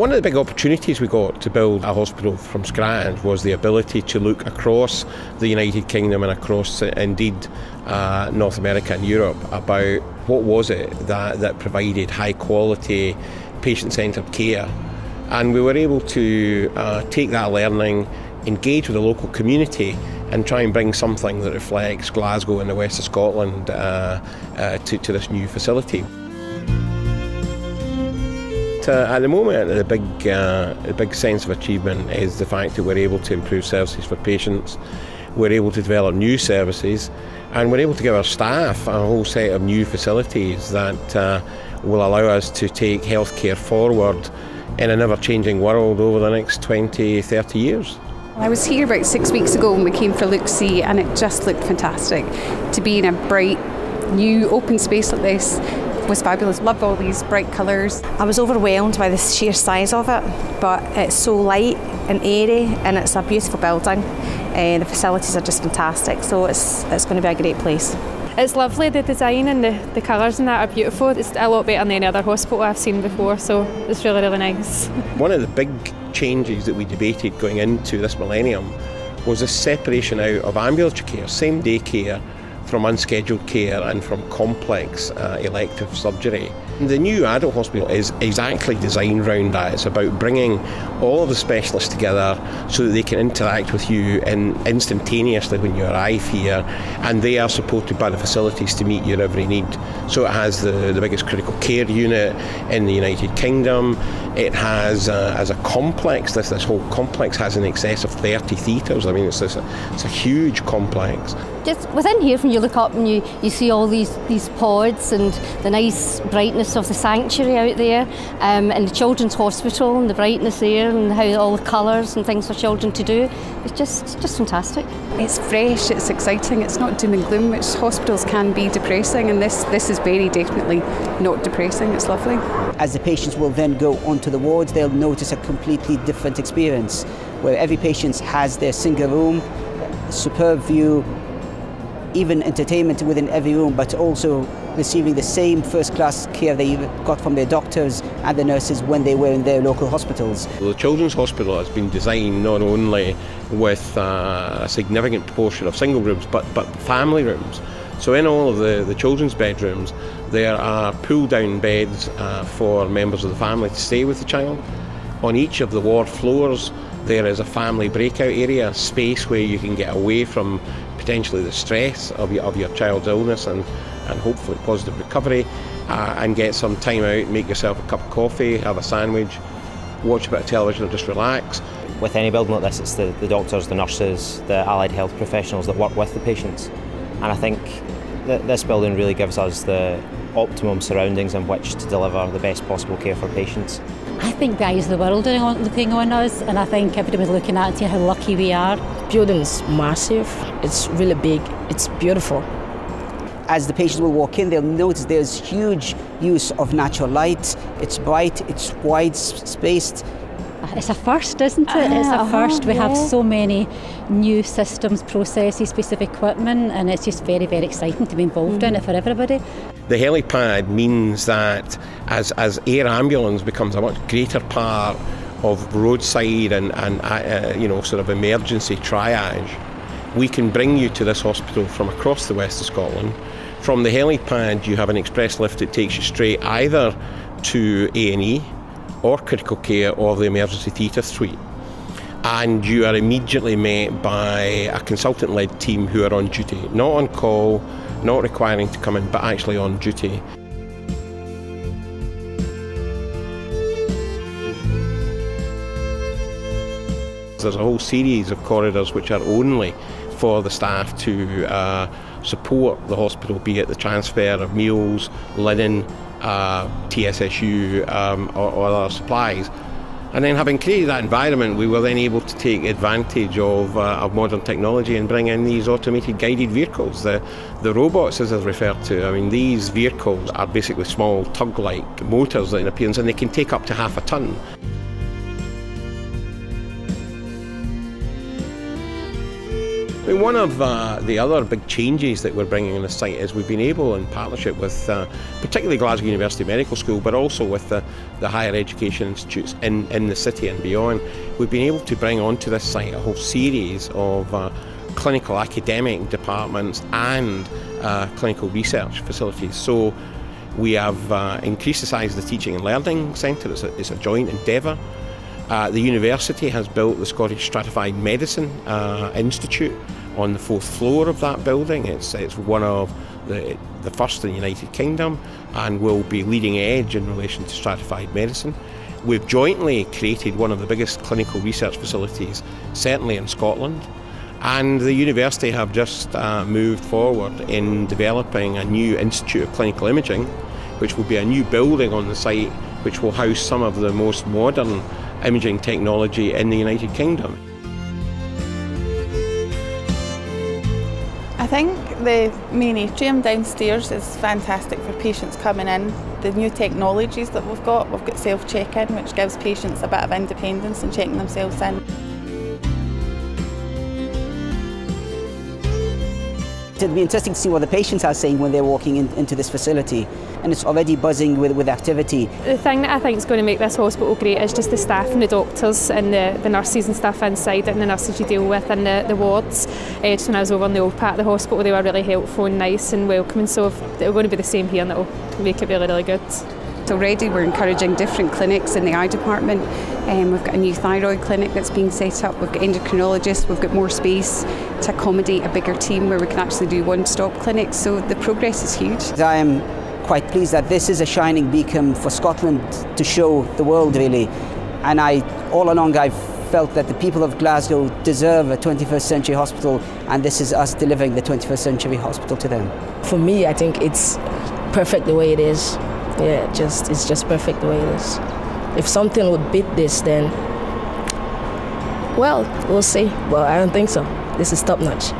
One of the big opportunities we got to build a hospital from scratch was the ability to look across the United Kingdom and across, indeed, uh, North America and Europe about what was it that, that provided high quality, patient centred care. And we were able to uh, take that learning, engage with the local community, and try and bring something that reflects Glasgow and the west of Scotland uh, uh, to, to this new facility. Uh, at the moment, the big, uh, the big sense of achievement is the fact that we're able to improve services for patients, we're able to develop new services, and we're able to give our staff a whole set of new facilities that uh, will allow us to take healthcare forward in an ever changing world over the next 20, 30 years. I was here about six weeks ago when we came for See, and it just looked fantastic. To be in a bright, new, open space like this was fabulous. Loved all these bright colours. I was overwhelmed by the sheer size of it, but it's so light and airy, and it's a beautiful building. Uh, the facilities are just fantastic, so it's, it's going to be a great place. It's lovely, the design and the, the colours and that are beautiful. It's a lot better than any other hospital I've seen before, so it's really, really nice. One of the big changes that we debated going into this millennium was the separation out of ambulatory care, same day care, from unscheduled care and from complex uh, elective surgery. The new adult hospital is exactly designed around that. It's about bringing all of the specialists together so that they can interact with you in instantaneously when you arrive here, and they are supported by the facilities to meet your every need. So it has the, the biggest critical care unit in the United Kingdom. It has, uh, as a complex, this, this whole complex has in excess of 30 theatres. I mean, it's, it's, a, it's a huge complex. Just within here, when you look up and you, you see all these, these pods and the nice brightness of the sanctuary out there, um, and the children's hospital and the brightness there, and how all the colours and things for children to do, it's just just fantastic. It's fresh, it's exciting, it's not doom and gloom, which hospitals can be depressing, and this, this is very definitely not depressing, it's lovely. As the patients will then go onto the wards, they'll notice a completely different experience, where every patient has their single room, superb view, even entertainment within every room, but also receiving the same first class care they got from their doctors and the nurses when they were in their local hospitals. The Children's Hospital has been designed not only with uh, a significant proportion of single rooms but, but family rooms. So in all of the, the children's bedrooms there are pull down beds uh, for members of the family to stay with the child. On each of the ward floors there is a family breakout area, space where you can get away from potentially the stress of your, of your child's illness and, and hopefully positive recovery uh, and get some time out, make yourself a cup of coffee, have a sandwich, watch a bit of television or just relax. With any building like this, it's the, the doctors, the nurses, the allied health professionals that work with the patients. And I think that this building really gives us the optimum surroundings in which to deliver the best possible care for patients. I think the eyes of the world are looking on us, and I think everybody's looking at us how lucky we are. The building's massive, it's really big, it's beautiful. As the patients will walk in, they'll notice there's huge use of natural light. It's bright, it's wide spaced, it's a first, isn't it? it's a uh-huh, first. We yeah. have so many new systems, processes, piece of equipment, and it's just very, very exciting to be involved mm. in it for everybody. The helipad means that as, as air ambulance becomes a much greater part of roadside and, and uh, you know sort of emergency triage, we can bring you to this hospital from across the west of Scotland. From the helipad, you have an express lift that takes you straight either to A&E or critical care or the emergency theatre suite. And you are immediately met by a consultant led team who are on duty, not on call, not requiring to come in, but actually on duty. There's a whole series of corridors which are only for the staff to uh, support the hospital, be it the transfer of meals, linen, uh, TSSU um, or, or, other supplies. And then having created that environment, we were then able to take advantage of, uh, of modern technology and bring in these automated guided vehicles, the, the robots as they're referred to. I mean, these vehicles are basically small tug-like motors in appearance and they can take up to half a tonne. I mean, one of uh, the other big changes that we're bringing on the site is we've been able, in partnership with uh, particularly Glasgow University Medical School, but also with the, the higher education institutes in, in the city and beyond, we've been able to bring onto this site a whole series of uh, clinical academic departments and uh, clinical research facilities. So we have uh, increased the size of the Teaching and Learning Centre, it's a, it's a joint endeavour. Uh, the university has built the Scottish Stratified Medicine uh, Institute on the fourth floor of that building. It's, it's one of the, the first in the United Kingdom and will be leading edge in relation to stratified medicine. We've jointly created one of the biggest clinical research facilities, certainly in Scotland. And the university have just uh, moved forward in developing a new Institute of Clinical Imaging, which will be a new building on the site which will house some of the most modern imaging technology in the United Kingdom. I think the main atrium downstairs is fantastic for patients coming in. The new technologies that we've got, we've got self check in, which gives patients a bit of independence in checking themselves in. It'll be interesting to see what the patients are saying when they're walking in, into this facility. And it's already buzzing with, with activity. The thing that I think is going to make this hospital great is just the staff and the doctors and the, the nurses and stuff inside and the nurses you deal with and the, the wards. Uh, just when I was over in the old part of the hospital, they were really helpful and nice and welcoming. So if, they're going to be the same here and it'll make it really, really good. Already we're encouraging different clinics in the eye department. Um, we've got a new thyroid clinic that's being set up. We've got endocrinologists. We've got more space to accommodate a bigger team where we can actually do one-stop clinics. So the progress is huge. I am quite pleased that this is a shining beacon for Scotland to show the world really. And I, all along, I've felt that the people of Glasgow deserve a 21st century hospital, and this is us delivering the 21st century hospital to them. For me, I think it's perfect the way it is. Yeah, just it's just perfect the way it is. If something would beat this, then well, we'll see. Well, I don't think so. This is top notch.